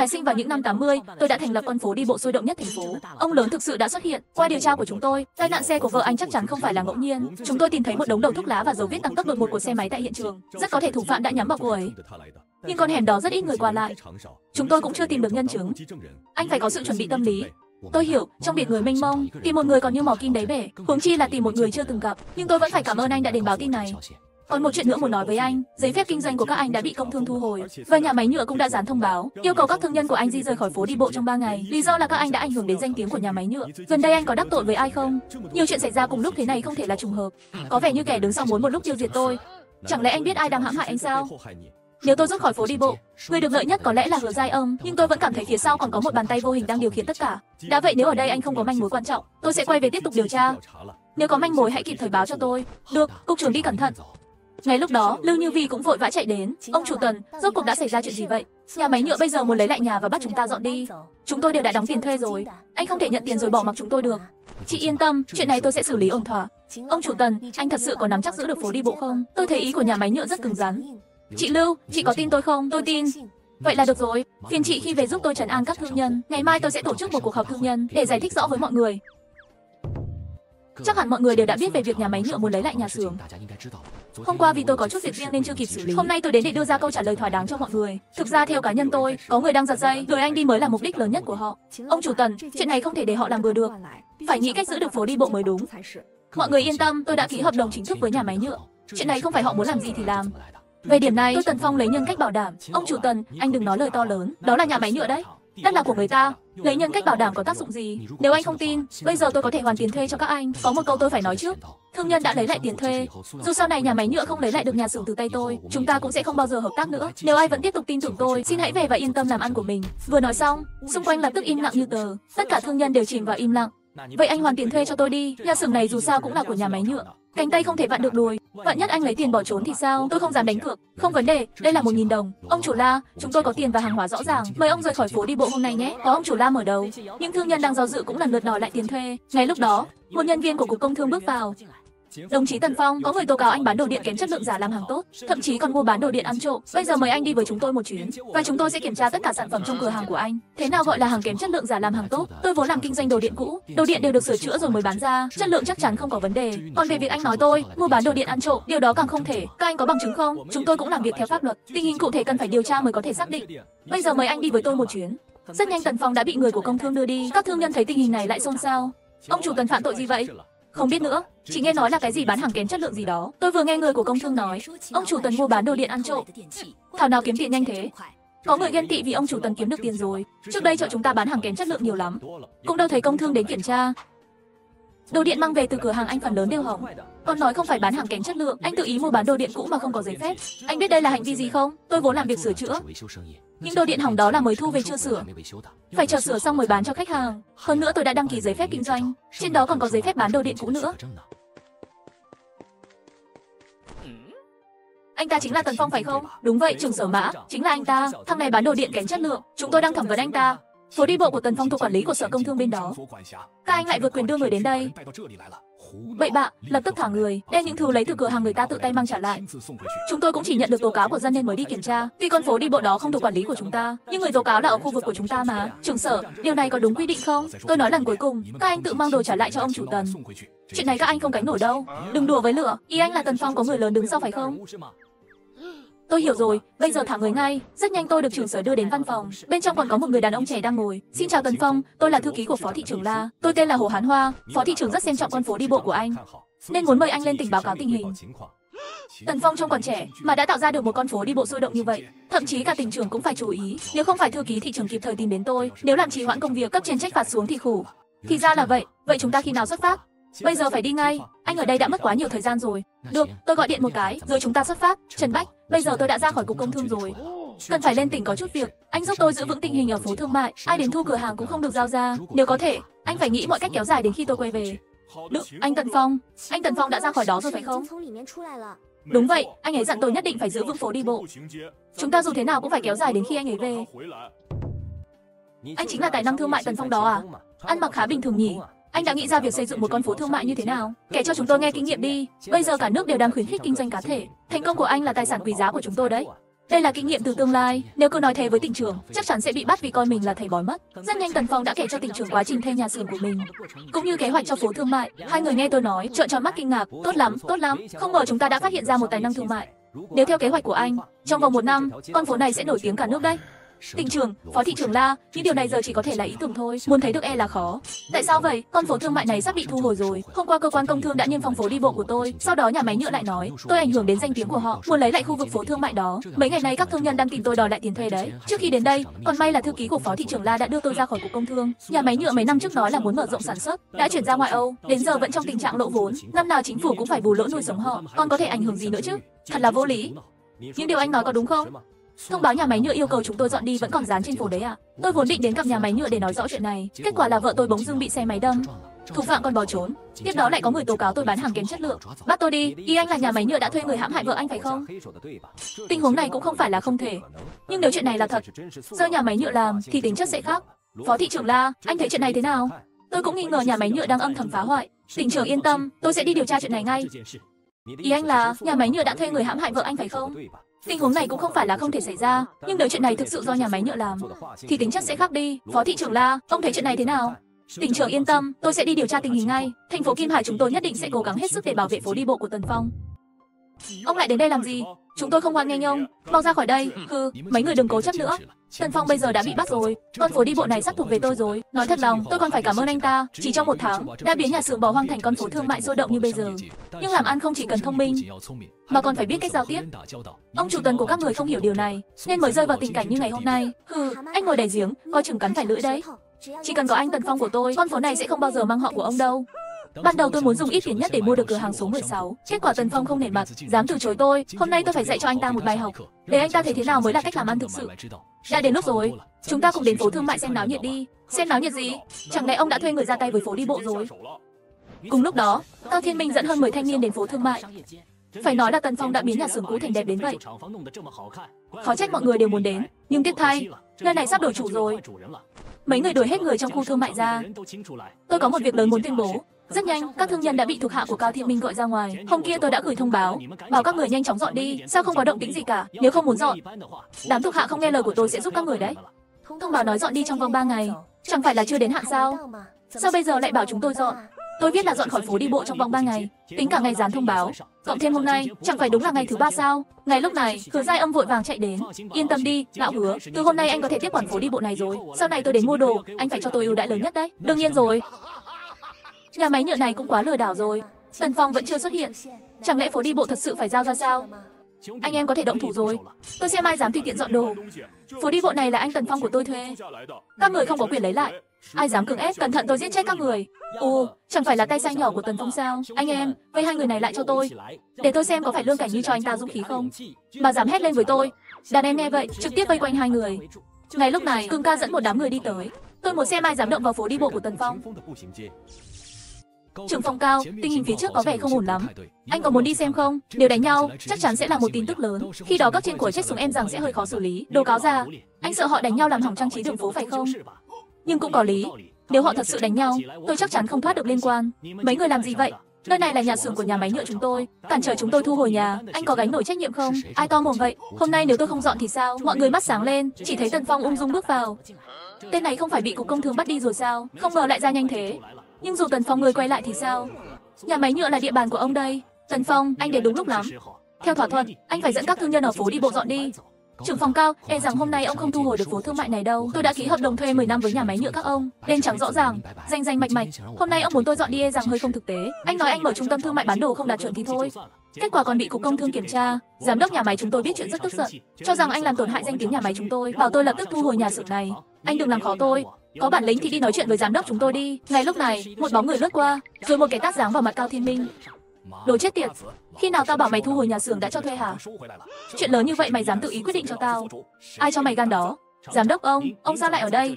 Tài sinh vào những năm 80, tôi đã thành lập con phố đi bộ sôi động nhất thành phố. Ông lớn thực sự đã xuất hiện. Qua điều tra của chúng tôi, tai nạn xe của vợ anh chắc chắn không phải là ngẫu nhiên. Chúng tôi tìm thấy một đống đầu thuốc lá và dấu vết tăng tốc đột ngột của xe máy tại hiện trường. Rất có thể thủ phạm đã nhắm vào cô ấy. Nhưng con hẻm đó rất ít người qua lại. Chúng tôi cũng chưa tìm được nhân chứng. Anh phải có sự chuẩn bị tâm lý. Tôi hiểu, trong biển người mênh mông, tìm một người còn như mò kim đáy bể, huống chi là tìm một người chưa từng gặp. Nhưng tôi vẫn phải cảm ơn anh đã đến báo tin này. Còn một chuyện nữa muốn nói với anh, giấy phép kinh doanh của các anh đã bị công thương thu hồi và nhà máy nhựa cũng đã dán thông báo yêu cầu các thương nhân của anh di rời khỏi phố đi bộ trong 3 ngày. Lý do là các anh đã ảnh hưởng đến danh tiếng của nhà máy nhựa. Gần đây anh có đắc tội với ai không? Nhiều chuyện xảy ra cùng lúc thế này không thể là trùng hợp. Có vẻ như kẻ đứng sau muốn một lúc tiêu diệt tôi. Chẳng lẽ anh biết ai đang hãm hại anh sao? Nếu tôi rút khỏi phố đi bộ, người được lợi nhất có lẽ là Hứa Giai Âm, nhưng tôi vẫn cảm thấy phía sau còn có một bàn tay vô hình đang điều khiển tất cả. Đã vậy nếu ở đây anh không có manh mối quan trọng, tôi sẽ quay về tiếp tục điều tra. Nếu có manh mối hãy kịp thời báo cho tôi. Được, cục trưởng đi cẩn thận. Ngay lúc đó, Lưu Như Vi cũng vội vã chạy đến. Ông chủ Tần, rốt cuộc đã xảy ra chuyện gì vậy? Nhà máy nhựa bây giờ muốn lấy lại nhà và bắt chúng ta dọn đi. Chúng tôi đều đã đóng tiền thuê rồi. Anh không thể nhận tiền rồi bỏ mặc chúng tôi được. Chị yên tâm, chuyện này tôi sẽ xử lý ổn thỏa. Ông chủ Tần, anh thật sự có nắm chắc giữ được phố đi bộ không? Tôi thấy ý của nhà máy nhựa rất cứng rắn. Chị Lưu, chị có tin tôi không? Tôi tin. Vậy là được rồi. Phiền chị khi về giúp tôi trấn an các thương nhân. Ngày mai tôi sẽ tổ chức một cuộc họp thương nhân để giải thích rõ với mọi người. Chắc hẳn mọi người đều đã biết về việc nhà máy nhựa muốn lấy lại nhà xưởng. Hôm qua vì tôi có chút việc riêng nên chưa kịp xử lý. Hôm nay tôi đến để đưa ra câu trả lời thỏa đáng cho mọi người. Thực ra theo cá nhân tôi, có người đang giật dây, đuổi anh đi mới là mục đích lớn nhất của họ. Ông chủ Tần, chuyện này không thể để họ làm bừa được. Phải nghĩ cách giữ được phố đi bộ mới đúng. Mọi người yên tâm, tôi đã ký hợp đồng chính thức với nhà máy nhựa. Chuyện này không phải họ muốn làm gì thì làm. Về điểm này, tôi Tần Phong lấy nhân cách bảo đảm. Ông chủ Tần, anh đừng nói lời to lớn. Đó là nhà máy nhựa đấy. Đất là của người ta. Lấy nhân cách bảo đảm có tác dụng gì? Nếu anh không tin, bây giờ tôi có thể hoàn tiền thuê cho các anh. Có một câu tôi phải nói trước. Thương nhân đã lấy lại tiền thuê. Dù sau này nhà máy nhựa không lấy lại được nhà xưởng từ tay tôi, chúng ta cũng sẽ không bao giờ hợp tác nữa. Nếu ai vẫn tiếp tục tin tưởng tôi, xin hãy về và yên tâm làm ăn của mình. Vừa nói xong, xung quanh lập tức im lặng như tờ. Tất cả thương nhân đều chìm vào im lặng. Vậy anh hoàn tiền thuê cho tôi đi. Nhà xưởng này dù sao cũng là của nhà máy nhựa. Cánh tay không thể vặn được đùi. Vạn nhất anh lấy tiền bỏ trốn thì sao? Tôi không dám đánh cược. Không vấn đề, đây là một nghìn đồng. Ông chủ La, chúng tôi có tiền và hàng hóa rõ ràng. Mời ông rời khỏi phố đi bộ hôm nay nhé. Có ông chủ La mở đầu. Những thương nhân đang do dự cũng lần lượt đòi lại tiền thuê. Ngay lúc đó, một nhân viên của cục công thương bước vào. Đồng chí Tần Phong, có người tố cáo anh bán đồ điện kém chất lượng giả làm hàng tốt, thậm chí còn mua bán đồ điện ăn trộm. Bây giờ mời anh đi với chúng tôi một chuyến, và chúng tôi sẽ kiểm tra tất cả sản phẩm trong cửa hàng của anh. Thế nào gọi là hàng kém chất lượng giả làm hàng tốt? Tôi vốn làm kinh doanh đồ điện cũ, đồ điện đều được sửa chữa rồi mới bán ra, chất lượng chắc chắn không có vấn đề. Còn về việc anh nói tôi mua bán đồ điện ăn trộm, điều đó càng không thể. Các anh có bằng chứng không? Chúng tôi cũng làm việc theo pháp luật, tình hình cụ thể cần phải điều tra mới có thể xác định. Bây giờ mời anh đi với tôi một chuyến. Rất nhanh Tần Phong đã bị người của công thương đưa đi. Các thương nhân thấy tình hình này lại xôn xao. Ông chủ cần phạm tội gì vậy? Không biết nữa, chị nghe nói là cái gì bán hàng kém chất lượng gì đó. Tôi vừa nghe người của công thương nói, ông chủ Tần mua bán đồ điện ăn trộm. Thảo nào kiếm tiền nhanh thế? Có người ghen tị vì ông chủ Tần kiếm được tiền rồi. Trước đây chợ chúng ta bán hàng kém chất lượng nhiều lắm. Cũng đâu thấy công thương đến kiểm tra. Đồ điện mang về từ cửa hàng anh phần lớn đều hỏng. Con nói không phải bán hàng kém chất lượng, anh tự ý mua bán đồ điện cũ mà không có giấy phép. Anh biết đây là hành vi gì không? Tôi vốn làm việc sửa chữa. Những đồ điện hỏng đó là mới thu về chưa sửa. Phải chờ sửa xong mới bán cho khách hàng. Hơn nữa tôi đã đăng ký giấy phép kinh doanh. Trên đó còn có giấy phép bán đồ điện cũ nữa. Anh ta chính là Tần Phong phải không? Đúng vậy, trưởng sở mã, chính là anh ta. Thằng này bán đồ điện kém chất lượng. Chúng tôi đang thẩm vấn anh ta. Phố đi bộ của Tần Phong thuộc quản lý của sở công thương bên đó. Các anh lại vượt quyền đưa người đến đây. Bậy bạ, lập tức thả người, đem những thứ lấy từ cửa hàng người ta tự tay mang trả lại. Chúng tôi cũng chỉ nhận được tố cáo của dân nên mới đi kiểm tra. Tuy con phố đi bộ đó không thuộc quản lý của chúng ta, nhưng người tố cáo là ở khu vực của chúng ta mà. Trưởng sở, điều này có đúng quy định không? Tôi nói lần cuối cùng, các anh tự mang đồ trả lại cho ông chủ Tần. Chuyện này các anh không cánh nổi đâu. Đừng đùa với lửa, ý anh là Tần Phong có người lớn đứng sau phải không? Tôi hiểu rồi, bây giờ thả người ngay. Rất nhanh tôi được trưởng sở đưa đến văn phòng. Bên trong còn có một người đàn ông trẻ đang ngồi. Xin chào Tần Phong, tôi là thư ký của phó thị trưởng La. Tôi tên là Hồ Hán Hoa. Phó thị trưởng rất xem trọng con phố đi bộ của anh, nên muốn mời anh lên tỉnh báo cáo tình hình. Tần Phong trông còn trẻ mà đã tạo ra được một con phố đi bộ sôi động như vậy, thậm chí cả tỉnh trưởng cũng phải chú ý. Nếu không phải thư ký thị trưởng kịp thời tìm đến tôi, nếu làm trì hoãn công việc cấp trên trách phạt xuống thì khổ. Thì ra là vậy, vậy chúng ta khi nào xuất phát? Bây giờ phải đi ngay, anh ở đây đã mất quá nhiều thời gian rồi. Được, tôi gọi điện một cái, rồi chúng ta xuất phát. Trần Bách, bây giờ tôi đã ra khỏi cục công thương rồi. Cần phải lên tỉnh có chút việc, anh giúp tôi giữ vững tình hình ở phố thương mại, ai đến thu cửa hàng cũng không được giao ra. Nếu có thể, anh phải nghĩ mọi cách kéo dài đến khi tôi quay về. Được, anh Tần Phong, anh Tần Phong đã ra khỏi đó rồi phải không? Đúng vậy, anh ấy dặn tôi nhất định phải giữ vững phố đi bộ. Chúng ta dù thế nào cũng phải kéo dài đến khi anh ấy về. Anh chính là tài năng thương mại Tần Phong đó à? Ăn mặc khá bình thường nhỉ? Anh đã nghĩ ra việc xây dựng một con phố thương mại như thế nào? Kể cho chúng tôi nghe kinh nghiệm đi. Bây giờ cả nước đều đang khuyến khích kinh doanh cá thể. Thành công của anh là tài sản quý giá của chúng tôi đấy. Đây là kinh nghiệm từ tương lai, nếu cứ nói thế với tỉnh trưởng, chắc chắn sẽ bị bắt vì coi mình là thầy bói mất. Rất nhanh Tần Phong đã kể cho tỉnh trưởng quá trình thuê nhà xưởng của mình, cũng như kế hoạch cho phố thương mại. Hai người nghe tôi nói, trợn tròn mắt kinh ngạc, tốt lắm, tốt lắm, không ngờ chúng ta đã phát hiện ra một tài năng thương mại. Nếu theo kế hoạch của anh, trong vòng một năm, con phố này sẽ nổi tiếng cả nước đấy. Tỉnh trưởng, phó thị trưởng la, những điều này giờ chỉ có thể là ý tưởng thôi, muốn thấy được e là khó. Tại sao vậy? Con phố thương mại này sắp bị thu hồi rồi. Hôm qua cơ quan công thương đã niêm phong phố đi bộ của tôi, sau đó nhà máy nhựa lại nói, tôi ảnh hưởng đến danh tiếng của họ, muốn lấy lại khu vực phố thương mại đó. Mấy ngày nay các thương nhân đang tìm tôi đòi lại tiền thuê đấy. Trước khi đến đây, còn may là thư ký của phó thị trưởng La đã đưa tôi ra khỏi cục công thương. Nhà máy nhựa mấy năm trước nói là muốn mở rộng sản xuất, đã chuyển ra ngoại Âu, đến giờ vẫn trong tình trạng lỗ vốn. Năm nào chính phủ cũng phải bù lỗ nuôi sống họ, còn có thể ảnh hưởng gì nữa chứ? Thật là vô lý. Những điều anh nói có đúng không? Thông báo nhà máy nhựa yêu cầu chúng tôi dọn đi vẫn còn dán trên phố đấy à? Tôi vốn định đến gặp nhà máy nhựa để nói rõ chuyện này. Kết quả là vợ tôi bỗng dưng bị xe máy đâm. Thủ phạm còn bỏ trốn. Tiếp đó lại có người tố cáo tôi bán hàng kém chất lượng. Bắt tôi đi, y anh là nhà máy nhựa đã thuê người hãm hại vợ anh phải không? Tình huống này cũng không phải là không thể. Nhưng nếu chuyện này là thật, do nhà máy nhựa làm thì tính chất sẽ khác. Phó thị trưởng La, anh thấy chuyện này thế nào? Tôi cũng nghi ngờ nhà máy nhựa đang âm thầm phá hoại. Tỉnh trưởng yên tâm, tôi sẽ đi điều tra chuyện này ngay. Ý anh là nhà máy nhựa đã thuê người hãm hại vợ anh phải không? Tình huống này cũng không phải là không thể xảy ra, nhưng nếu chuyện này thực sự do nhà máy nhựa làm, thì tính chất sẽ khác đi. Phó thị trưởng La, ông thấy chuyện này thế nào? Tỉnh trưởng yên tâm, tôi sẽ đi điều tra tình hình ngay. Thành phố Kim Hải chúng tôi nhất định sẽ cố gắng hết sức để bảo vệ phố đi bộ của Tần Phong. Ông lại đến đây làm gì? Chúng tôi không hoan nghênh ông. Mau ra khỏi đây. Hừ, mấy người đừng cố chấp nữa. Tần Phong bây giờ đã bị bắt rồi. Con phố đi bộ này sắp thuộc về tôi rồi. Nói thật lòng, tôi còn phải cảm ơn anh ta. Chỉ trong một tháng, đã biến nhà xưởng bỏ hoang thành con phố thương mại sôi động như bây giờ. Nhưng làm ăn không chỉ cần thông minh, mà còn phải biết cách giao tiếp. Ông chủ tần của các người không hiểu điều này, nên mới rơi vào tình cảnh như ngày hôm nay. Hừ, anh ngồi đầy giếng, coi chừng cắn phải lưỡi đấy. Chỉ cần có anh Tần Phong của tôi, con phố này sẽ không bao giờ mang họ của ông đâu. Ban đầu tôi muốn dùng ít tiền nhất để mua được cửa hàng số 16. Kết quả Tần Phong không nể mặt, dám từ chối tôi. Hôm nay tôi phải dạy cho anh ta một bài học, để anh ta thấy thế nào mới là cách làm ăn thực sự. Đã đến lúc rồi, chúng ta cùng đến phố thương mại xem náo nhiệt đi. Xem náo nhiệt gì? Chẳng lẽ ông đã thuê người ra tay với phố đi bộ rồi? Cùng lúc đó, Cao Thiên Minh dẫn hơn 10 thanh niên đến phố thương mại. Phải nói là Tần Phong đã biến nhà xưởng cũ thành đẹp đến vậy. Khó trách mọi người đều muốn đến, nhưng tiếc thay, nơi này sắp đổi chủ rồi. Mấy người đuổi hết người trong khu thương mại ra. Tôi có một việc lớn muốn tuyên bố. Rất nhanh, các thương nhân đã bị thuộc hạ của Cao Thiên Minh gọi ra ngoài. Hôm kia tôi đã gửi thông báo, bảo các người nhanh chóng dọn đi. Sao không có động tĩnh gì cả? Nếu không muốn dọn, đám thuộc hạ không nghe lời của tôi sẽ giúp các người đấy. Thông báo nói dọn đi trong vòng 3 ngày, chẳng phải là chưa đến hạn sao? Sao bây giờ lại bảo chúng tôi dọn? Tôi viết là dọn khỏi phố đi bộ trong vòng 3 ngày, tính cả ngày dán thông báo, cộng thêm hôm nay, chẳng phải đúng là ngày thứ ba sao? Ngày lúc này, Hứa Giai Âm vội vàng chạy đến. Yên tâm đi, lão hứa, từ hôm nay anh có thể tiếp quản phố đi bộ này rồi. Sau này tôi đến mua đồ, anh phải cho tôi ưu đãi lớn nhất đấy. Đương nhiên rồi. Nhà máy nhựa này cũng quá lừa đảo rồi. Tần Phong vẫn chưa xuất hiện. Chẳng lẽ phố đi bộ thật sự phải giao ra sao? Anh em có thể động thủ rồi. Tôi xem ai dám tùy tiện dọn đồ. Phố đi bộ này là anh Tần Phong của tôi thuê. Các người không có quyền lấy lại. Ai dám cưỡng ép, cẩn thận tôi giết chết các người. Ồ, chẳng phải là tay sai nhỏ của Tần Phong sao? Anh em, vây hai người này lại cho tôi. Để tôi xem có phải lương cảnh như cho anh ta dũng khí không. Bà dám hét lên với tôi. Đàn em nghe vậy, trực tiếp vây quanh hai người. Ngay lúc này, Cương ca dẫn một đám người đi tới. Tôi muốn xem ai dám động vào phố đi bộ của Tần Phong. Trưởng phòng cao, tình hình phía trước có vẻ không ổn lắm. Anh có muốn đi xem không? Nếu đánh nhau, chắc chắn sẽ là một tin tức lớn. Khi đó các trên của chết súng em rằng sẽ hơi khó xử lý. Đồ cáo ra, anh sợ họ đánh nhau làm hỏng trang trí đường phố phải không? Nhưng cũng có lý. Nếu họ thật sự đánh nhau, tôi chắc chắn không thoát được liên quan. Mấy người làm gì vậy? Nơi này là nhà xưởng của nhà máy nhựa chúng tôi, cản trở chúng tôi thu hồi nhà, anh có gánh nổi trách nhiệm không? Ai to mồm vậy? Hôm nay nếu tôi không dọn thì sao? Mọi người mắt sáng lên, chỉ thấy Tần Phong ung dung bước vào. Tên này không phải bị cục công thương bắt đi rồi sao? Không ngờ lại ra nhanh thế. Nhưng dù Tần Phong người quay lại thì sao? Nhà máy nhựa là địa bàn của ông đây. Tần Phong, anh đến đúng lúc lắm. Theo thỏa thuận, anh phải dẫn các thương nhân ở phố đi bộ dọn đi. Trưởng phòng cao, e rằng hôm nay ông không thu hồi được phố thương mại này đâu. Tôi đã ký hợp đồng thuê 10 năm với nhà máy nhựa các ông. Đen trắng rõ ràng, danh danh mạch mạch. Hôm nay ông muốn tôi dọn đi e rằng hơi không thực tế. Anh nói anh mở trung tâm thương mại bán đồ không đạt chuẩn thì thôi. Kết quả còn bị cục công thương kiểm tra. Giám đốc nhà máy chúng tôi biết chuyện rất tức giận, cho rằng anh làm tổn hại danh tiếng nhà máy chúng tôi, bảo tôi lập tức thu hồi nhà xưởng này. Anh đừng làm khó tôi. Có bản lĩnh thì đi nói chuyện với giám đốc chúng tôi đi. Ngay lúc này, một bóng người lướt qua, rồi một cái tát giáng vào mặt Cao Thiên Minh. Đồ chết tiệt, khi nào tao bảo mày thu hồi nhà xưởng đã cho thuê hả? Chuyện lớn như vậy mày dám tự ý quyết định cho tao? Ai cho mày gan đó? Giám đốc ông, ông sao lại ở đây?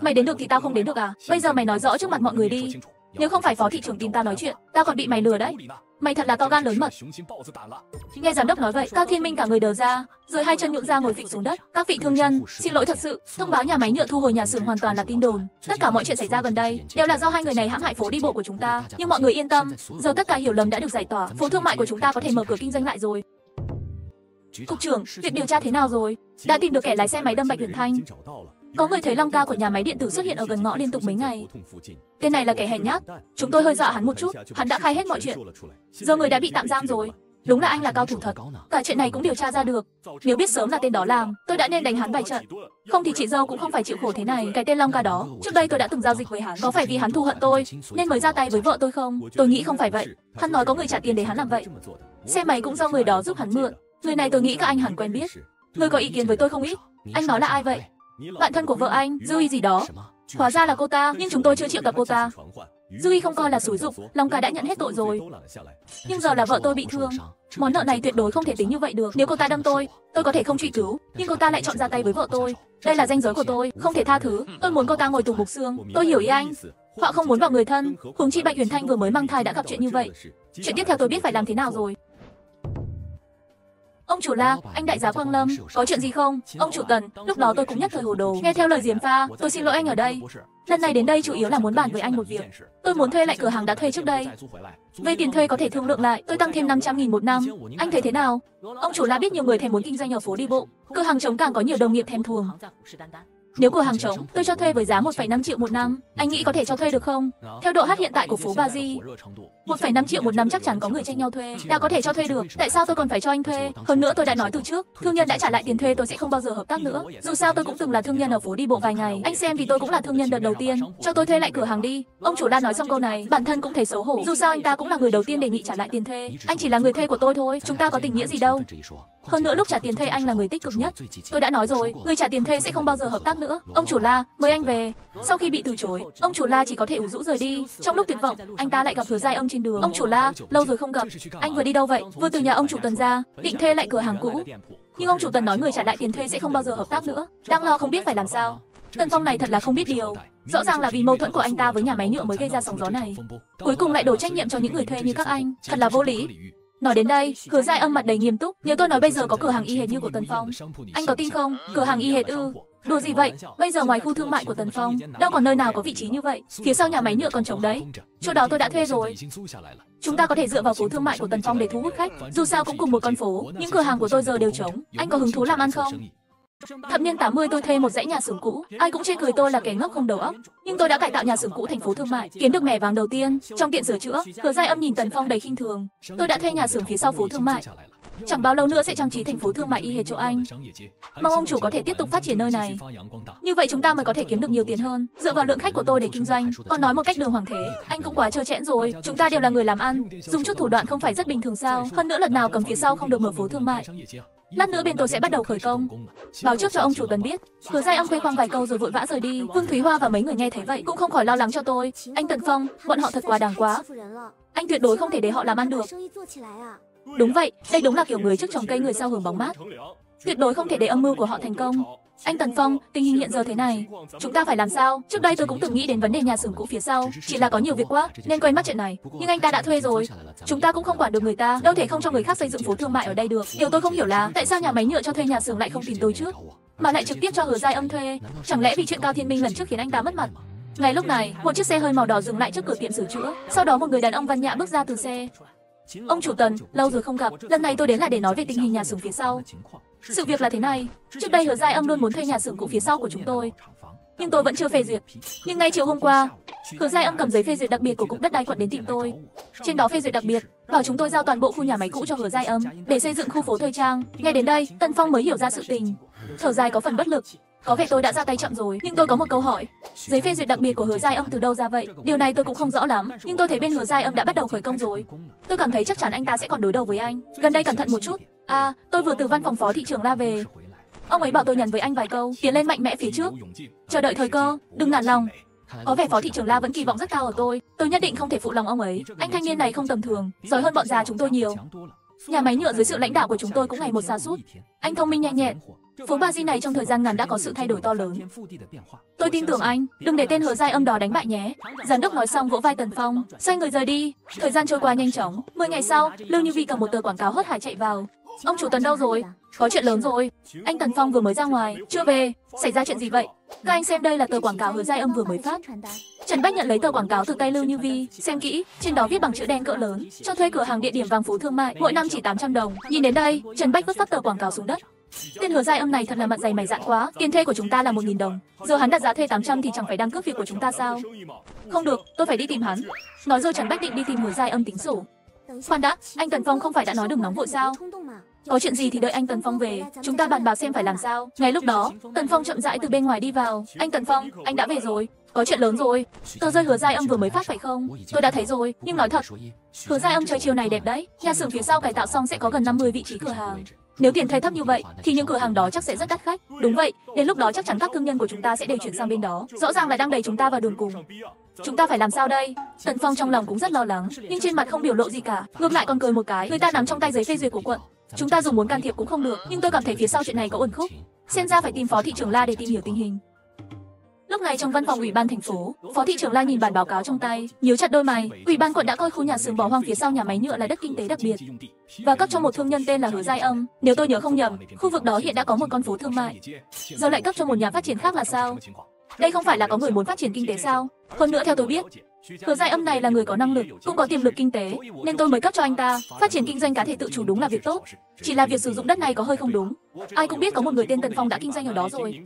Mày đến được thì tao không đến được à? Bây giờ mày nói rõ trước mặt mọi người đi. Nếu không phải phó thị trưởng tìm ta nói chuyện, ta còn bị mày lừa đấy. Mày thật là to gan lớn mật. Nghe giám đốc nói vậy, Cao Thiên Minh cả người đờ ra, rồi hai chân nhũn ra ngồi phịch xuống đất. Các vị thương nhân, xin lỗi thật sự, thông báo nhà máy nhựa thu hồi nhà xưởng hoàn toàn là tin đồn. Tất cả mọi chuyện xảy ra gần đây đều là do hai người này hãm hại phố đi bộ của chúng ta. Nhưng mọi người yên tâm, giờ tất cả hiểu lầm đã được giải tỏa, phố thương mại của chúng ta có thể mở cửa kinh doanh lại rồi. Cục trưởng, việc điều tra thế nào rồi? Đã tìm được kẻ lái xe máy đâm Bạch Huyền Thanh. Có người thấy Long ca của nhà máy điện tử xuất hiện ở gần ngõ liên tục mấy ngày. Tên này là kẻ hèn nhát. Chúng tôi hơi dọa hắn một chút, hắn đã khai hết mọi chuyện. Giờ người đã bị tạm giam rồi. Đúng là anh là cao thủ thật. Cả chuyện này cũng điều tra ra được. Nếu biết sớm là tên đó làm, tôi đã nên đánh hắn vài trận. Không thì chị dâu cũng không phải chịu khổ thế này. Cái tên Long ca đó, trước đây tôi đã từng giao dịch với hắn. Có phải vì hắn thù hận tôi, nên mới ra tay với vợ tôi không? Tôi nghĩ không phải vậy. Hắn nói có người trả tiền để hắn làm vậy. Xe máy cũng do người đó giúp hắn mượn. Người này tôi nghĩ các anh hẳn quen biết. Người có ý kiến với tôi không ít. Anh nói là ai vậy? Bạn thân của vợ anh, Dư gì đó. Hóa ra là cô ta, nhưng chúng tôi chưa triệu tập cô ta. Dư không coi là xúi dục, Long ca đã nhận hết tội rồi. Nhưng giờ là vợ tôi bị thương. Món nợ này tuyệt đối không thể tính như vậy được. Nếu cô ta đâm tôi, tôi có thể không truy cứu, nhưng cô ta lại chọn ra tay với vợ tôi. Đây là danh giới của tôi, không thể tha thứ. Tôi muốn cô ta ngồi tù mục xương. Tôi hiểu ý anh. Họ không muốn vào người thân. Huống chi Bạch Huyền Thanh vừa mới mang thai đã gặp chuyện như vậy. Chuyện tiếp theo tôi biết phải làm thế nào rồi. Ông chủ La, anh đại giá Quang Lâm, có chuyện gì không? Ông chủ Tần, lúc đó tôi cũng nhất thời hồ đồ, nghe theo lời diễm Pha, tôi xin lỗi anh ở đây. Lần này đến đây chủ yếu là muốn bàn với anh một việc. Tôi muốn thuê lại cửa hàng đã thuê trước đây. Về tiền thuê có thể thương lượng lại, tôi tăng thêm 500 nghìn một năm. Anh thấy thế nào? Ông chủ La biết nhiều người thèm muốn kinh doanh ở phố đi bộ, cửa hàng trống càng có nhiều đồng nghiệp thèm thuồng. Nếu cửa hàng trống, tôi cho thuê với giá 1,5 triệu một năm. Anh nghĩ có thể cho thuê được không? Theo độ hát hiện tại của phố Ba 1,5 triệu một năm chắc chắn có người tranh nhau thuê. Đã có thể cho thuê được, tại sao tôi còn phải cho anh thuê? Hơn nữa tôi đã nói từ trước, thương nhân đã trả lại tiền thuê tôi sẽ không bao giờ hợp tác nữa. Dù sao tôi cũng từng là thương nhân ở phố đi bộ vài ngày. Anh xem vì tôi cũng là thương nhân đợt đầu tiên, cho tôi thuê lại cửa hàng đi. Ông chủ đã nói xong câu này, bản thân cũng thấy xấu hổ. Dù sao anh ta cũng là người đầu tiên đề nghị trả lại tiền thuê. Anh chỉ là người thuê của tôi thôi, chúng ta có tình nghĩa gì đâu. Hơn nữa lúc trả tiền thuê anh là người tích cực nhất. Tôi đã nói rồi, người trả tiền thuê sẽ không bao giờ hợp tác nữa. Ông chủ La, mời anh về. Sau khi bị từ chối, ông chủ La chỉ có thể ủ rũ rời đi. Trong lúc tuyệt vọng, anh ta lại gặp Hứa Giai Âm trên đường. Ông chủ La, lâu rồi không gặp. Anh vừa đi đâu vậy? Vừa từ nhà ông chủ Tần ra, định thuê lại cửa hàng cũ. Nhưng ông chủ Tần nói người trả lại tiền thuê sẽ không bao giờ hợp tác nữa. Đang lo không biết phải làm sao. Tần Phong này thật là không biết điều. Rõ ràng là vì mâu thuẫn của anh ta với nhà máy nhựa mới gây ra sóng gió này. Cuối cùng lại đổ trách nhiệm cho những người thuê như các anh. Thật là vô lý. Nói đến đây, Hứa Giai Âm mặt đầy nghiêm túc. Nếu tôi nói bây giờ có cửa hàng y hệt như của Tần Phong, anh có tin không? Cửa hàng y hệt ư? Đùa gì vậy? Bây giờ ngoài khu thương mại của Tần Phong, đâu còn nơi nào có vị trí như vậy. Phía sau nhà máy nhựa còn trống đấy. Chỗ đó tôi đã thuê rồi. Chúng ta có thể dựa vào phố thương mại của Tần Phong để thu hút khách. Dù sao cũng cùng một con phố, những cửa hàng của tôi giờ đều trống. Anh có hứng thú làm ăn không? Thập niên 80 tôi thuê một dãy nhà xưởng cũ, ai cũng chê cười tôi là kẻ ngốc không đầu óc. Nhưng tôi đã cải tạo nhà xưởng cũ thành phố thương mại, kiếm được mẻ vàng đầu tiên. Trong tiện sửa chữa, Hứa Giai Âm nhìn Tần Phong đầy khinh thường. Tôi đã thuê nhà xưởng phía sau phố thương mại. Chẳng bao lâu nữa sẽ trang trí thành phố thương mại y hệt chỗ anh. Mong ông chủ có thể tiếp tục phát triển nơi này. Như vậy chúng ta mới có thể kiếm được nhiều tiền hơn. Dựa vào lượng khách của tôi để kinh doanh, còn nói một cách đường hoàng thế, anh cũng quá trơ trẽn rồi. Chúng ta đều là người làm ăn, dùng chút thủ đoạn không phải rất bình thường sao? Hơn nữa lần nào cầm phía sau không được mở phố thương mại. Lát nữa bên tôi sẽ bắt đầu khởi công. Báo trước cho ông chủ Tần biết. Hứa Giai ông khuê khoang vài câu rồi vội vã rời đi. Vương Thúy Hoa và mấy người nghe thấy vậy cũng không khỏi lo lắng cho tôi. Anh Tần Phong, bọn họ thật quá đáng quá. Anh tuyệt đối không thể để họ làm ăn được. Đúng vậy, đây đúng là kiểu người trước trồng cây người sau hưởng bóng mát. Tuyệt đối không thể để âm mưu của họ thành công. Anh Tần Phong, tình hình hiện giờ thế này, chúng ta phải làm sao? Trước đây tôi cũng từng nghĩ đến vấn đề nhà xưởng cũ phía sau, chỉ là có nhiều việc quá nên quên mất chuyện này. Nhưng anh ta đã thuê rồi, chúng ta cũng không quản được người ta, đâu thể không cho người khác xây dựng phố thương mại ở đây được. Điều tôi không hiểu là tại sao nhà máy nhựa cho thuê nhà xưởng lại không tìm tôi trước, mà lại trực tiếp cho Hứa Giai Âm thuê? Chẳng lẽ vì chuyện Cao Thiên Minh lần trước khiến anh ta mất mặt? Ngay lúc này, một chiếc xe hơi màu đỏ dừng lại trước cửa tiệm sửa chữa. Sau đó một người đàn ông văn nhã bước ra từ xe. Ông chủ Tần, lâu rồi không gặp, lần này tôi đến là để nói về tình hình nhà xưởng phía sau. Sự việc là thế này, trước đây Hứa Giai Âm luôn muốn thuê nhà xưởng cũ phía sau của chúng tôi, nhưng tôi vẫn chưa phê duyệt. Nhưng ngay chiều hôm qua, Hứa Giai Âm cầm giấy phê duyệt đặc biệt của cục đất đai quận đến tìm tôi. Trên đó phê duyệt đặc biệt, bảo chúng tôi giao toàn bộ khu nhà máy cũ cho Hứa Giai Âm để xây dựng khu phố thời trang. Nghe đến đây, Tân Phong mới hiểu ra sự tình, thở dài có phần bất lực. Có vẻ tôi đã ra tay chậm rồi, nhưng tôi có một câu hỏi. Giấy phê duyệt đặc biệt của Hứa Giai Âm từ đâu ra vậy? Điều này tôi cũng không rõ lắm, nhưng tôi thấy bên Hứa Giai Âm đã bắt đầu khởi công rồi. Tôi cảm thấy chắc chắn anh ta sẽ còn đối đầu với anh. Gần đây cẩn thận một chút. À, tôi vừa từ văn phòng phó thị trưởng la về. Ông ấy bảo tôi nhận với anh vài câu, tiến lên mạnh mẽ phía trước. Chờ đợi thời cơ, đừng nản lòng. Có vẻ phó thị trưởng La vẫn kỳ vọng rất cao ở tôi. Tôi nhất định không thể phụ lòng ông ấy. Anh thanh niên này không tầm thường, giỏi hơn bọn già chúng tôi nhiều. Nhà máy nhựa dưới sự lãnh đạo của chúng tôi cũng ngày một xa sút. Anh thông minh nhanh nhẹn, Phố Ba Di này trong thời gian ngắn đã có sự thay đổi to lớn. Tôi tin tưởng anh, đừng để tên hứa giai âm đó đánh bại nhé. Giám đốc nói xong vỗ vai Tần Phong, xoay người rời đi. Thời gian trôi qua nhanh chóng. 10 ngày sau, Lưu Như Vi cầm một tờ quảng cáo hớt hải chạy vào. Ông chủ Tần đâu rồi? Có chuyện lớn rồi. Anh Tần Phong vừa mới ra ngoài, chưa về. Xảy ra chuyện gì vậy? Các anh xem đây là tờ quảng cáo hứa giai âm vừa mới phát. Trần Bách nhận lấy tờ quảng cáo từ tay Lưu Như Vi, xem kỹ, trên đó viết bằng chữ đen cỡ lớn, cho thuê cửa hàng địa điểm vàng phú thương mại, mỗi năm chỉ 800 đồng. Nhìn đến đây, Trần Bách vứt phát tờ quảng cáo xuống đất. Tên hứa giai âm này thật là mặt dày mày dạn quá, tiền thuê của chúng ta là 1.000 đồng. Giờ hắn đặt giá thuê 800 thì chẳng phải đang cướp việc của chúng ta sao? Không được, tôi phải đi tìm hắn. Nói rồi Trần Bách định đi tìm hứa giai âm tính sổ. Khoan đã, anh Tần Phong không phải đã nói đừng nóng vội sao? Có chuyện gì thì đợi anh Tần Phong về, chúng ta bàn bạc xem phải làm sao. Ngay lúc đó, Tần Phong chậm rãi từ bên ngoài đi vào. Anh Tần Phong, anh đã về rồi. Có chuyện lớn rồi. Tờ rơi hứa giai âm vừa mới phát phải không? Tôi đã thấy rồi, nhưng nói thật, hứa giai âm trời chiều này đẹp đấy. Nhà xưởng phía sau cải tạo xong sẽ có gần 50 vị trí cửa hàng. Nếu tiền thuê thấp như vậy, thì những cửa hàng đó chắc sẽ rất đắt khách. Đúng vậy, đến lúc đó chắc chắn các thương nhân của chúng ta sẽ đều chuyển sang bên đó. Rõ ràng là đang đẩy chúng ta vào đường cùng. Chúng ta phải làm sao đây? Tần Phong trong lòng cũng rất lo lắng, nhưng trên mặt không biểu lộ gì cả, ngược lại còn cười một cái. Người ta nắm trong tay giấy phê duyệt của quận, chúng ta dùng muốn can thiệp cũng không được, nhưng tôi cảm thấy phía sau chuyện này có uẩn khúc. Xem ra phải tìm phó thị trưởng La để tìm hiểu tình hình. Lúc này trong văn phòng ủy ban thành phố, phó thị trưởng La nhìn bản báo cáo trong tay, nhíu chặt đôi mày. Ủy ban quận đã coi khu nhà xưởng bỏ hoang phía sau nhà máy nhựa là đất kinh tế đặc biệt và cấp cho một thương nhân tên là Hứa Giai Âm. Nếu tôi nhớ không nhầm, khu vực đó hiện đã có một con phố thương mại. Giờ lại cấp cho một nhà phát triển khác là sao? Đây không phải là có người muốn phát triển kinh tế sao? Hơn nữa theo tôi biết, Hứa Giai Âm này là người có năng lực, cũng có tiềm lực kinh tế, nên tôi mới cấp cho anh ta. Phát triển kinh doanh cá thể tự chủ đúng là việc tốt, chỉ là việc sử dụng đất này có hơi không đúng. Ai cũng biết có một người tên Tần Phong đã kinh doanh ở đó rồi.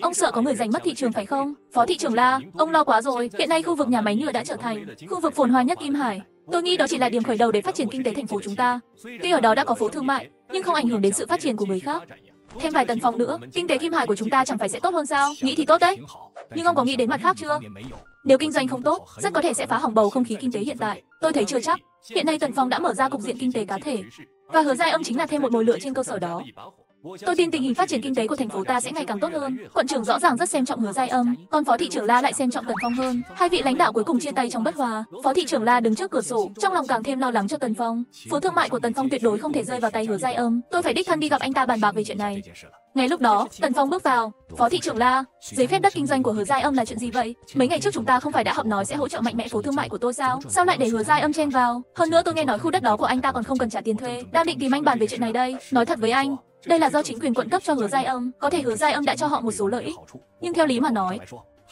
Ông sợ có người giành mất thị trường phải không? Phó thị trưởng La, ông lo quá rồi. Hiện nay khu vực nhà máy nhựa đã trở thành khu vực phồn hoa nhất Kim Hải. Tôi nghĩ đó chỉ là điểm khởi đầu để phát triển kinh tế thành phố chúng ta. Tuy ở đó đã có phố thương mại, nhưng không ảnh hưởng đến sự phát triển của người khác. Thêm vài tần phòng nữa, kinh tế Kim Hải của chúng ta chẳng phải sẽ tốt hơn sao? Nghĩ thì tốt đấy. Nhưng ông có nghĩ đến mặt khác chưa? Nếu kinh doanh không tốt, rất có thể sẽ phá hỏng bầu không khí kinh tế hiện tại. Tôi thấy chưa chắc. Hiện nay Tần Phong đã mở ra cục diện kinh tế cá thể, và hứa giai âm chính là thêm một mồi lửa trên cơ sở đó. Tôi tin tình hình phát triển kinh tế của thành phố ta sẽ ngày càng tốt hơn. Quận trưởng rõ ràng rất xem trọng Hứa Giai Âm, còn Phó thị trưởng La lại xem trọng Tần Phong hơn. Hai vị lãnh đạo cuối cùng chia tay trong bất hòa. Phó thị trưởng La đứng trước cửa sổ, trong lòng càng thêm lo lắng cho Tần Phong. Phố thương mại của Tần Phong tuyệt đối không thể rơi vào tay Hứa Giai Âm. Tôi phải đích thân đi gặp anh ta bàn bạc về chuyện này. Ngay lúc đó, Tần Phong bước vào. Phó thị trưởng La, giấy phép đất kinh doanh của Hứa Giai Âm là chuyện gì vậy? Mấy ngày trước chúng ta không phải đã hợp nói sẽ hỗ trợ mạnh mẽ phố thương mại của tôi sao? Sao lại để Hứa Giai Âm chen vào? Hơn nữa tôi nghe nói khu đất đó của anh ta còn không cần trả tiền thuê. Đang định tìm anh bàn về chuyện này đây. Nói thật với anh, đây là do chính quyền quận cấp cho Hứa Giai Âm, có thể Hứa Giai Âm đã cho họ một số lợi ích. Nhưng theo lý mà nói,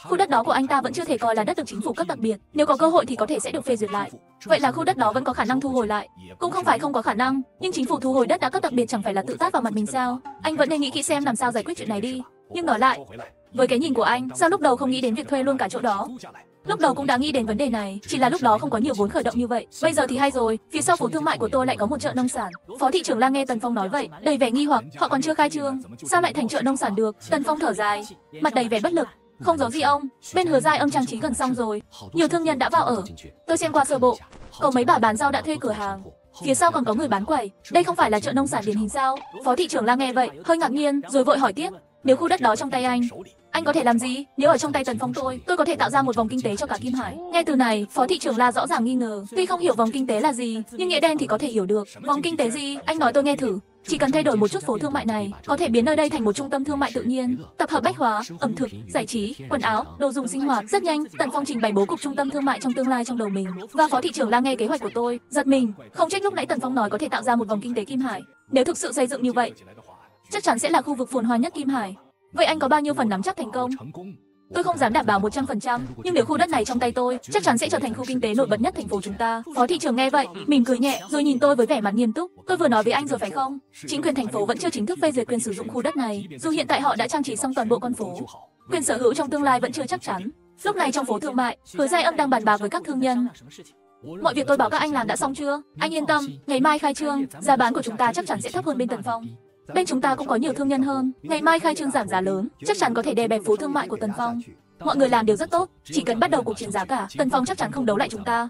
khu đất đó của anh ta vẫn chưa thể coi là đất được chính phủ cấp đặc biệt. Nếu có cơ hội thì có thể sẽ được phê duyệt lại. Vậy là khu đất đó vẫn có khả năng thu hồi lại. Cũng không phải không có khả năng, nhưng chính phủ thu hồi đất đã cấp đặc biệt chẳng phải là tự tát vào mặt mình sao? Anh vẫn nên nghĩ kỹ xem làm sao giải quyết chuyện này đi. Nhưng nói lại, với cái nhìn của anh, sao lúc đầu không nghĩ đến việc thuê luôn cả chỗ đó? Lúc đầu cũng đã nghĩ đến vấn đề này, chỉ là lúc đó không có nhiều vốn khởi động như vậy. Bây giờ thì hay rồi, phía sau phố thương mại của tôi lại có một chợ nông sản. Phó thị trưởng Lang nghe Tần Phong nói vậy, đầy vẻ nghi hoặc, họ còn chưa khai trương, sao lại thành chợ nông sản được? Tần Phong thở dài, mặt đầy vẻ bất lực. Không giấu gì ông, bên hứa giai âm trang trí gần xong rồi, nhiều thương nhân đã vào ở. Tôi xem qua sơ bộ, có mấy bà bán rau đã thuê cửa hàng. Phía sau còn có người bán quầy. Đây không phải là chợ nông sản điển hình sao? Phó thị trưởng la nghe vậy, hơi ngạc nhiên, rồi vội hỏi tiếp. Nếu khu đất đó trong tay anh, anh có thể làm gì? Nếu ở trong tay Tần Phong tôi, tôi có thể tạo ra một vòng kinh tế cho cả Kim Hải. Nghe từ này, Phó thị trưởng La rõ ràng nghi ngờ. Tuy không hiểu vòng kinh tế là gì, nhưng nghĩa đen thì có thể hiểu được. Vòng kinh tế gì? Anh nói tôi nghe thử. Chỉ cần thay đổi một chút phố thương mại này, có thể biến nơi đây thành một trung tâm thương mại tự nhiên, tập hợp bách hóa, ẩm thực, giải trí, quần áo, đồ dùng sinh hoạt. Rất nhanh, Tần Phong trình bày bố cục trung tâm thương mại trong tương lai trong đầu mình. Và phó thị trưởng La nghe kế hoạch của tôi, giật mình, không trách lúc nãy Tần Phong nói có thể tạo ra một vòng kinh tế Kim Hải. Nếu thực sự xây dựng như vậy, chắc chắn sẽ là khu vực phồn hoa nhất Kim Hải. Vậy anh có bao nhiêu phần nắm chắc thành công? Tôi không dám đảm bảo 100%, nhưng nếu khu đất này trong tay tôi, chắc chắn sẽ trở thành khu kinh tế nổi bật nhất thành phố chúng ta. Phó thị trưởng nghe vậy, mỉm cười nhẹ, rồi nhìn tôi với vẻ mặt nghiêm túc. Tôi vừa nói với anh rồi phải không? Chính quyền thành phố vẫn chưa chính thức phê duyệt quyền sử dụng khu đất này, dù hiện tại họ đã trang trí xong toàn bộ con phố. Quyền sở hữu trong tương lai vẫn chưa chắc chắn. Lúc này trong phố thương mại, Hứa Giai Âm đang bàn bạc với các thương nhân. Mọi việc tôi bảo các anh làm đã xong chưa? Anh yên tâm, ngày mai khai trương, giá bán của chúng ta chắc chắn sẽ thấp hơn bên Tần Phong. Bên chúng ta cũng có nhiều thương nhân hơn, ngày mai khai trương giảm giá lớn, chắc chắn có thể đè bẹp phố thương mại của Tần Phong. Mọi người làm đều rất tốt, chỉ cần bắt đầu cuộc chiến giá cả, Tần Phong chắc chắn không đấu lại chúng ta.